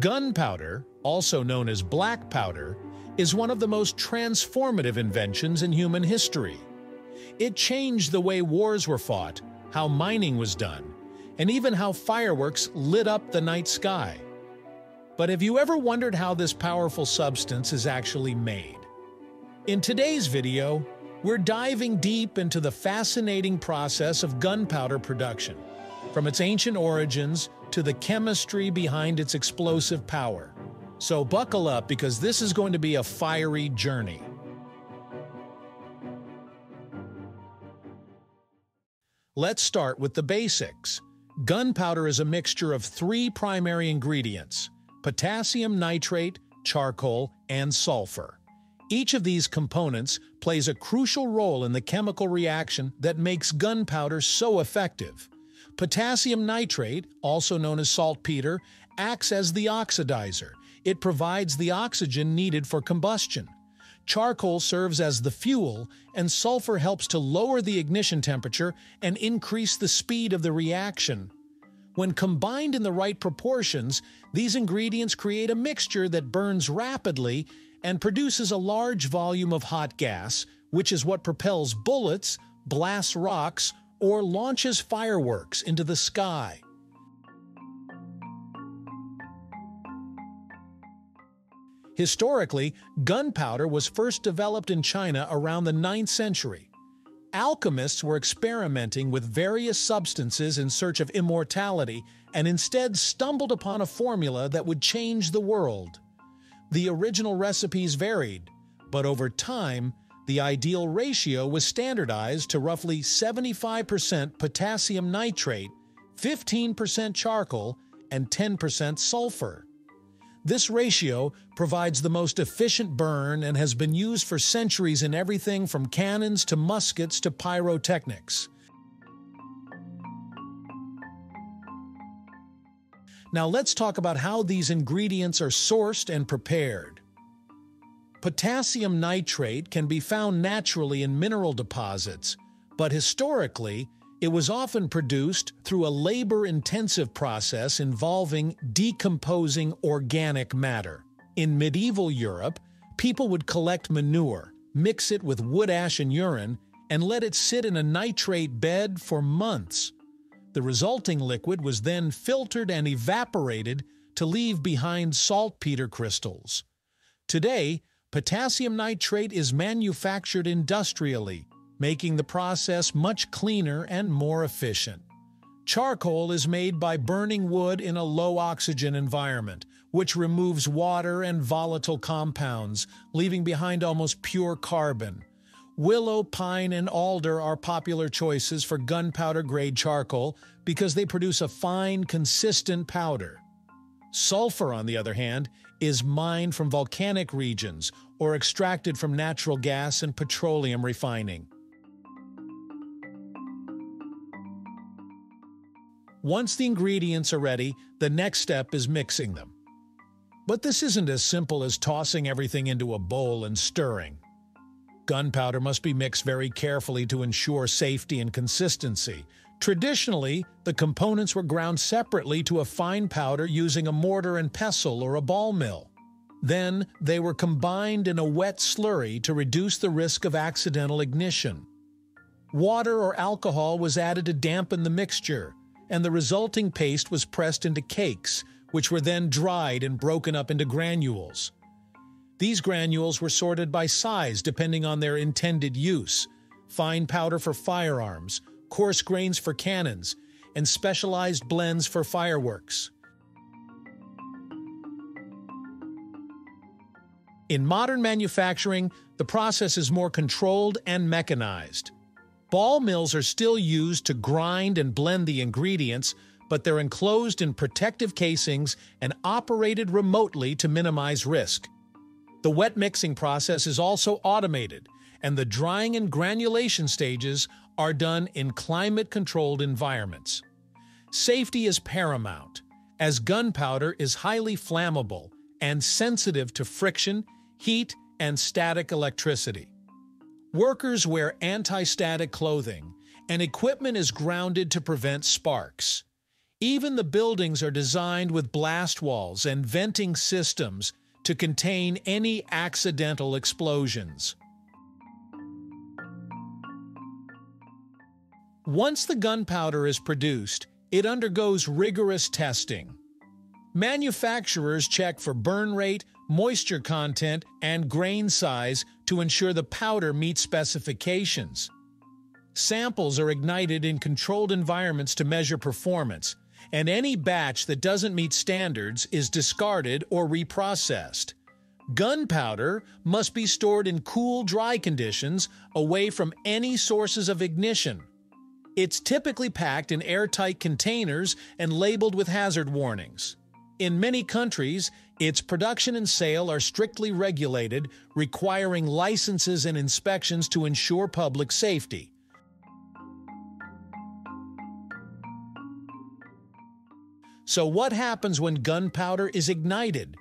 Gunpowder, also known as black powder, is one of the most transformative inventions in human history. It changed the way wars were fought, how mining was done, and even how fireworks lit up the night sky. But have you ever wondered how this powerful substance is actually made? In today's video, we're diving deep into the fascinating process of gunpowder production, from its ancient origins to the chemistry behind its explosive power. So buckle up because this is going to be a fiery journey. Let's start with the basics. Gunpowder is a mixture of three primary ingredients, potassium nitrate, charcoal, and sulfur. Each of these components plays a crucial role in the chemical reaction that makes gunpowder so effective. Potassium nitrate, also known as saltpeter, acts as the oxidizer. It provides the oxygen needed for combustion. Charcoal serves as the fuel, and sulfur helps to lower the ignition temperature and increase the speed of the reaction. When combined in the right proportions, these ingredients create a mixture that burns rapidly and produces a large volume of hot gas, which is what propels bullets, blasts rocks, or launches fireworks into the sky. Historically, gunpowder was first developed in China around the 9th century. Alchemists were experimenting with various substances in search of immortality and instead stumbled upon a formula that would change the world. The original recipes varied, but over time, the ideal ratio was standardized to roughly 75% potassium nitrate, 15% charcoal, and 10% sulfur. This ratio provides the most efficient burn and has been used for centuries in everything from cannons to muskets to pyrotechnics. Now let's talk about how these ingredients are sourced and prepared. Potassium nitrate can be found naturally in mineral deposits, but historically, it was often produced through a labor-intensive process involving decomposing organic matter. In medieval Europe, people would collect manure, mix it with wood ash and urine, and let it sit in a nitrate bed for months. The resulting liquid was then filtered and evaporated to leave behind saltpeter crystals. Today, potassium nitrate is manufactured industrially, making the process much cleaner and more efficient. Charcoal is made by burning wood in a low-oxygen environment, which removes water and volatile compounds, leaving behind almost pure carbon. Willow, pine, and alder are popular choices for gunpowder-grade charcoal because they produce a fine, consistent powder. Sulfur, on the other hand, is mined from volcanic regions or extracted from natural gas and petroleum refining. Once the ingredients are ready, the next step is mixing them. But this isn't as simple as tossing everything into a bowl and stirring. Gunpowder must be mixed very carefully to ensure safety and consistency. Traditionally, the components were ground separately to a fine powder using a mortar and pestle or a ball mill. Then, they were combined in a wet slurry to reduce the risk of accidental ignition. Water or alcohol was added to dampen the mixture, and the resulting paste was pressed into cakes, which were then dried and broken up into granules. These granules were sorted by size depending on their intended use, fine powder for firearms, coarse grains for cannons, and specialized blends for fireworks. In modern manufacturing, the process is more controlled and mechanized. Ball mills are still used to grind and blend the ingredients, but they're enclosed in protective casings and operated remotely to minimize risk. The wet mixing process is also automated, and the drying and granulation stages are done in climate-controlled environments. Safety is paramount, as gunpowder is highly flammable and sensitive to friction, heat, and static electricity. Workers wear anti-static clothing, and equipment is grounded to prevent sparks. Even the buildings are designed with blast walls and venting systems to contain any accidental explosions. Once the gunpowder is produced, it undergoes rigorous testing. Manufacturers check for burn rate, moisture content, and grain size to ensure the powder meets specifications. Samples are ignited in controlled environments to measure performance, and any batch that doesn't meet standards is discarded or reprocessed. Gunpowder must be stored in cool, dry conditions away from any sources of ignition. It's typically packed in airtight containers and labeled with hazard warnings. In many countries, its production and sale are strictly regulated, requiring licenses and inspections to ensure public safety. So what happens when gunpowder is ignited?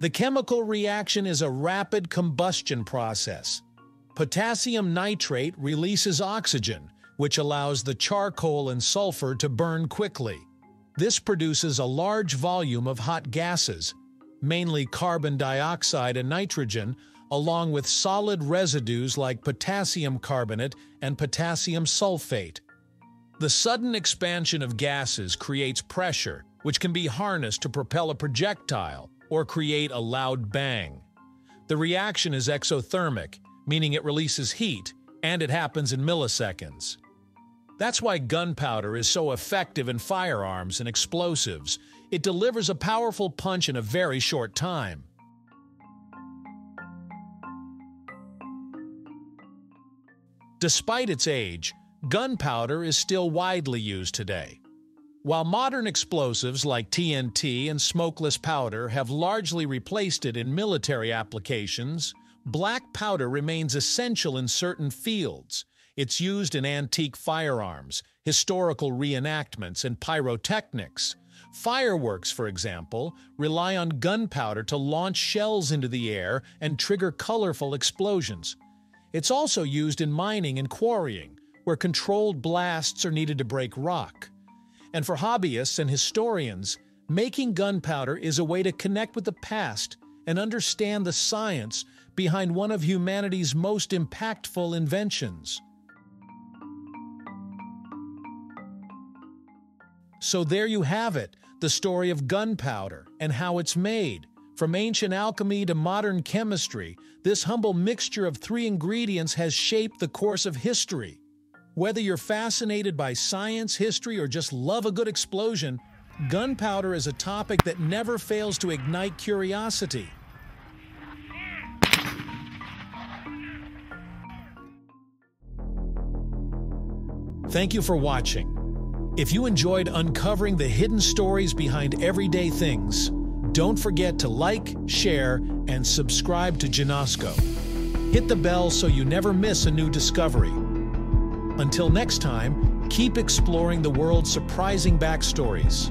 The chemical reaction is a rapid combustion process. Potassium nitrate releases oxygen, which allows the charcoal and sulfur to burn quickly. This produces a large volume of hot gases, mainly carbon dioxide and nitrogen, along with solid residues like potassium carbonate and potassium sulfate. The sudden expansion of gases creates pressure, which can be harnessed to propel a projectile or create a loud bang. The reaction is exothermic, meaning it releases heat, and it happens in milliseconds. That's why gunpowder is so effective in firearms and explosives. It delivers a powerful punch in a very short time. Despite its age, gunpowder is still widely used today. While modern explosives like TNT and smokeless powder have largely replaced it in military applications, black powder remains essential in certain fields. It's used in antique firearms, historical reenactments, and pyrotechnics. Fireworks, for example, rely on gunpowder to launch shells into the air and trigger colorful explosions. It's also used in mining and quarrying, where controlled blasts are needed to break rock. And for hobbyists and historians, making gunpowder is a way to connect with the past and understand the science behind one of humanity's most impactful inventions. So there you have it, the story of gunpowder and how it's made. From ancient alchemy to modern chemistry, this humble mixture of three ingredients has shaped the course of history. Whether you're fascinated by science, history, or just love a good explosion, gunpowder is a topic that never fails to ignite curiosity. Thank you for watching. If you enjoyed uncovering the hidden stories behind everyday things, don't forget to like, share, and subscribe to Ginosko. Hit the bell so you never miss a new discovery. Until next time, keep exploring the world's surprising backstories.